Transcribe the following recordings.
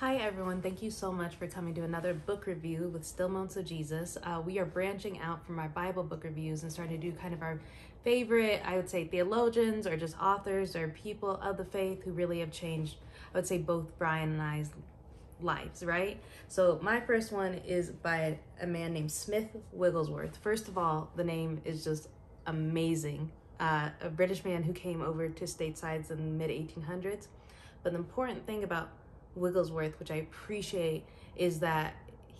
Hi, everyone. Thank you so much for coming to another book review with Still Moments of Jesus. Uh, we are branching out from our Bible book reviews and starting to do kind of our favorite, I would say, theologians or just authors or people of the faith who really have changed, I would say, both Brian and I's lives, right? So, my first one is by a man named Smith Wigglesworth. First of all, the name is just amazing. Uh, a British man who came over to statesides in the mid 1800s. But the important thing about Wigglesworth, which I appreciate, is that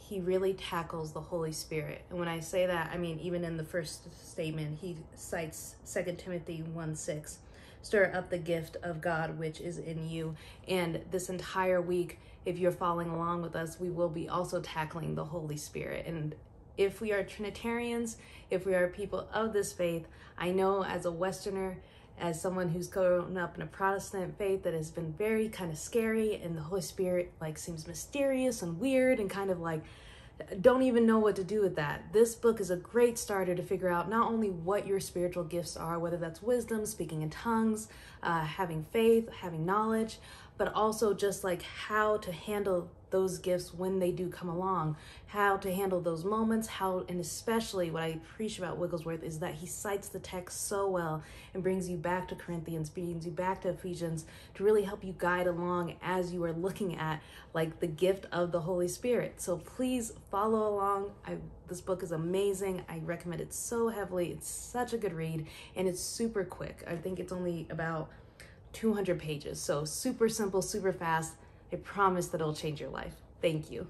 he really tackles the Holy Spirit. And when I say that, I mean, even in the first statement, he cites 2 Timothy 1 6, stir up the gift of God which is in you. And this entire week, if you're following along with us, we will be also tackling the Holy Spirit. And if we are Trinitarians, if we are people of this faith, I know as a Westerner, as someone who's grown up in a Protestant faith that has been very kind of scary and the Holy Spirit like seems mysterious and weird and kind of like don't even know what to do with that. This book is a great starter to figure out not only what your spiritual gifts are, whether that's wisdom, speaking in tongues, uh, having faith, having knowledge, but also just like how to handle those gifts when they do come along, how to handle those moments, how, and especially what I preach about Wigglesworth is that he cites the text so well and brings you back to Corinthians, brings you back to Ephesians to really help you guide along as you are looking at like the gift of the Holy Spirit. So please follow along. I, this book is amazing. I recommend it so heavily. It's such a good read and it's super quick. I think it's only about 200 pages. So super simple, super fast. I promise that it'll change your life. Thank you.